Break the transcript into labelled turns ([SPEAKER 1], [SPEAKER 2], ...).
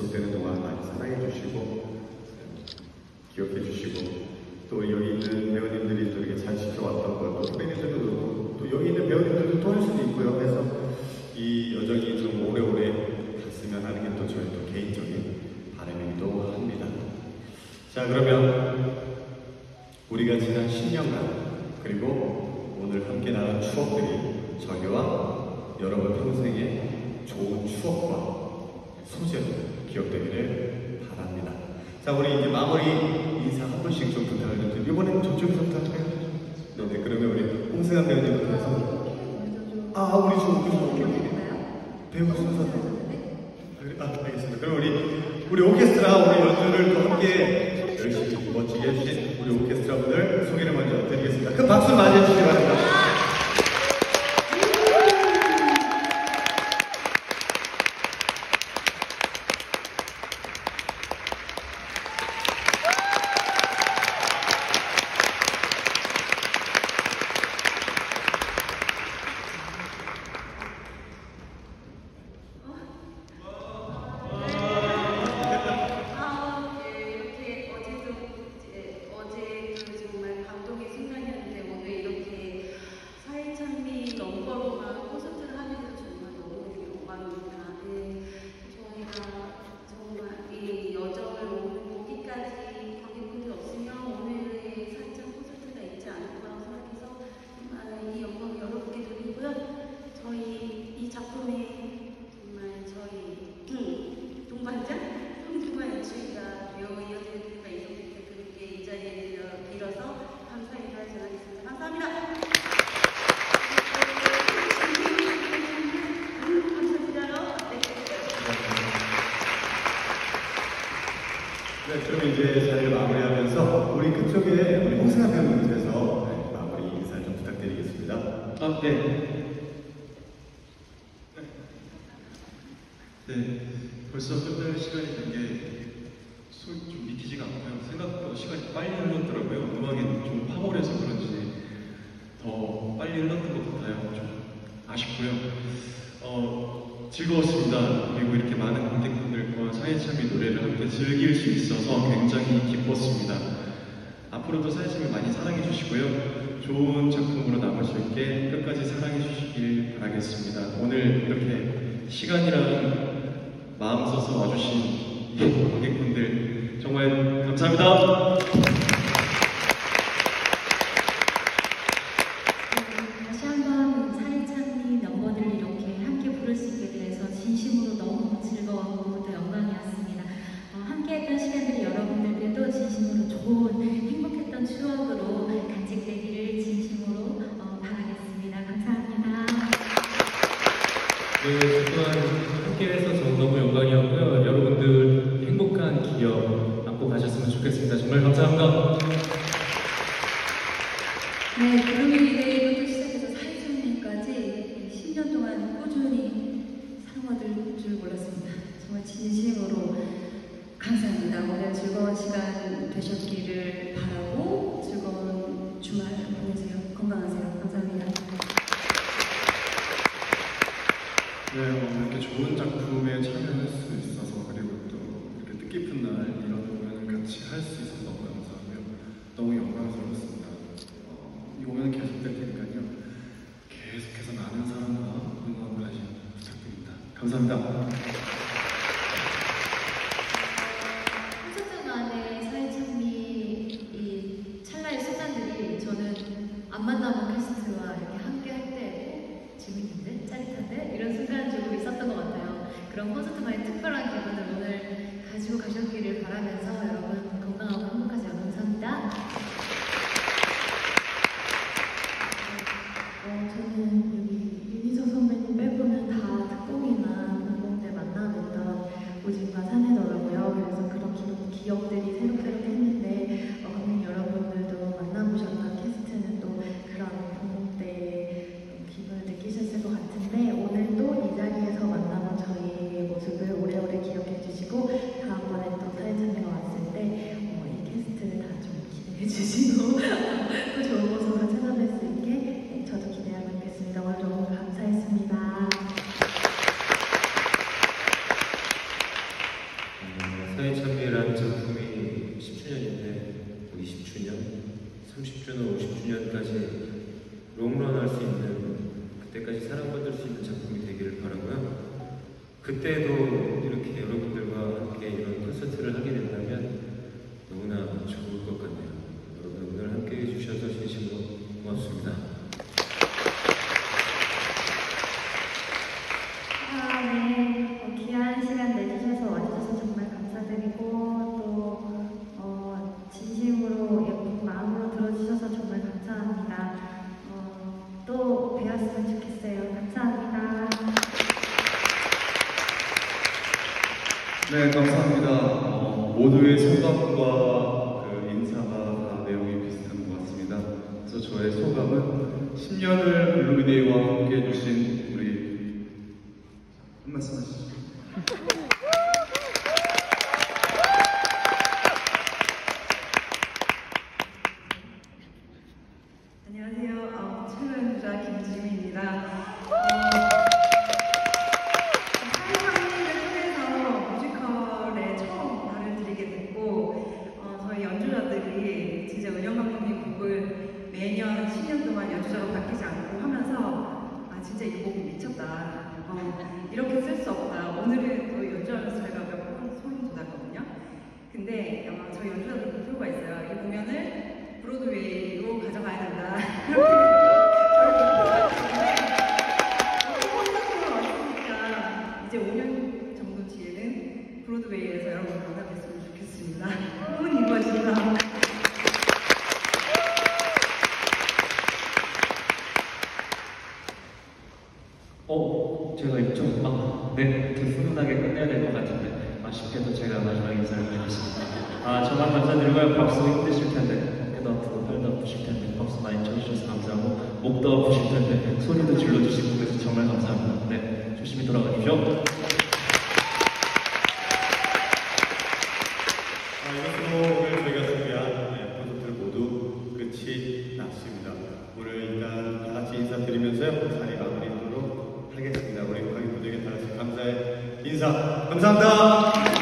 [SPEAKER 1] 지속되는 동안 많이 사랑해 주시고 기억해 주시고 또 여기 있는 배우님들이 또 이렇게 잘 지켜왔던 것또 후배님들도 그렇고 또 여기 있는 배우님들도 도울 수도 있고요. 그래서 이 여정이 좀 오래오래 갔으면 하는 게 또 저희 또 개인적인 바람이기도 합니다. 자 그러면 우리가 지난 10년간 그리고 오늘 함께 나눈 추억들이 저희와 여러분 평생의 좋은 추억과 소재로 기억되기를 바랍니다. 자 우리 이제 마무리 인사 한 번씩 좀 부탁을 좀 드릴게요. 이번에는 저쪽부터 할까요? 네네 그러면 우리 홍승환 배우님부터 해서 아 우리 저 우리 저 배우 순서 아, 알겠습니다. 그럼 우리 우리 오케스트라 우리 연주를 또 함께 열심히 멋지게 해주신 우리 오케스트라 분들 소개를 먼저 드리겠습니다. 큰 박수 맞이해 주시기 바랍니다.
[SPEAKER 2] 네,
[SPEAKER 1] 그럼 이제 자리를 마무리하면서 우리 그쪽에 우리 홍승환 배우님께서 네, 마무리 인사 좀 부탁드리겠습니다.
[SPEAKER 3] 아, 네. 네, 벌써 끝날 시간이 된 게 좀 믿기지가 않고요. 생각보다 시간이 빨리 흘렀더라고요. 음악이 좀 파벌해서 그런지 더 빨리 흘렀던 것 같아요. 좀 아쉽고요. 어, 즐거웠습니다. 그리고 이렇게 많은 관객분들과 사회참의 노래를 함께 즐길 수 있어서 굉장히 기뻤습니다. 앞으로도 사회참을 많이 사랑해 주시고요. 좋은 작품으로 남을 수 있게 끝까지 사랑해 주시길 바라겠습니다. 오늘 이렇게 시간이랑 마음 써서 와주신 이 관객분들 정말 감사합니다.
[SPEAKER 4] 그동안 함께해서 저 너무 영광이었고요. 여러분들 행복한 기억 안고 가셨으면 좋겠습니다. 정말 감사합니다.
[SPEAKER 5] 네, 글루미데이부터 시작해서 사의찬미까지 10년 동안 꾸준히 사랑받을 줄 몰랐습니다. 정말 진심으로 감사합니다. 오늘 즐거운 시간 되셨기를 바라고 즐거운 주말 보내세요. 건강하세요. 감사합니다.
[SPEAKER 3] 네, 어, 이렇게 좋은 작품에 참여할 수 있어서 그리고 또 이렇게 뜻깊은 날 이런 공연을 같이 할 수 있어서 너무 감사하고요. 너무 영광스럽습니다. 어, 이 공연은 계속될 테니까요. 계속해서 많은 사랑과 응원 관심 부탁드립니다. 감사합니다.
[SPEAKER 5] 그런 콘서트만의 특별한 기분을 오늘 가지고 가셨기를 바라면서 여러분 건강하고 행복하세요. 감사합니다.
[SPEAKER 4] 그때까지 사랑받을 수 있는 작품이 되기를 바라고요. 그때도 이렇게 여러분들과 함께 이런 콘서트를 하게 된다면 너무나 좋을 것 같네요. 여러분 오늘 함께 해주셔서 진심으로
[SPEAKER 5] 네, 감사합니다. 어,
[SPEAKER 3] 모두의 소감과 그 인사가 다 내용이 비슷한 것 같습니다. 그래서 저의 소감은 10년을 블루비데이와 함께 해주신 우리 한 말씀 하시죠.
[SPEAKER 2] 안녕하세요. 어, 출연자 김지미입니다. 어, 사회상민을 통해서 뮤지컬에 처음 발을 들이게 됐고 어, 저희 연주자들이 진짜 은영 감독님 곡을 매년 10년 동안 연주자로 바뀌지 않고 하면서 아 진짜 이 곡이 미쳤다. 어, 이렇게 쓸 수 없다. 오늘은 또 연주하면서 저희가 몇번 소름 돋았거든요. 근데 어, 저희 연주자들 목표가 있어요. 이 공연을 브로드웨이로 가져가야 된다. 왔으니까 이제 5년 정도 뒤에는 브로드웨이에서 여러분 만나뵀으면 좋겠습니다. 꿈은 이루어진다.
[SPEAKER 6] 어, 제가 좀, 아, 네, 이렇게 훈훈하게 끝내야 될 것 같은데, 아쉽게도 제가 마지막 인사를 드리겠습니다. 아, 정말 감사드리고요. 박수 힘드실 텐데, 어깨도 아프고 팔도 아프실 텐데, 박수 많이 쳐주셔서 감사하고, 목도 아프실 텐데, 소리도 질러주시고, 그래서 정말 감사합니다. 네, 조심히 돌아가십시오.
[SPEAKER 1] 아, 인사드리면서요 자리 마무리하도록 하겠습니다. 우리 관객분들께 다 같이 감사의 감사합니다.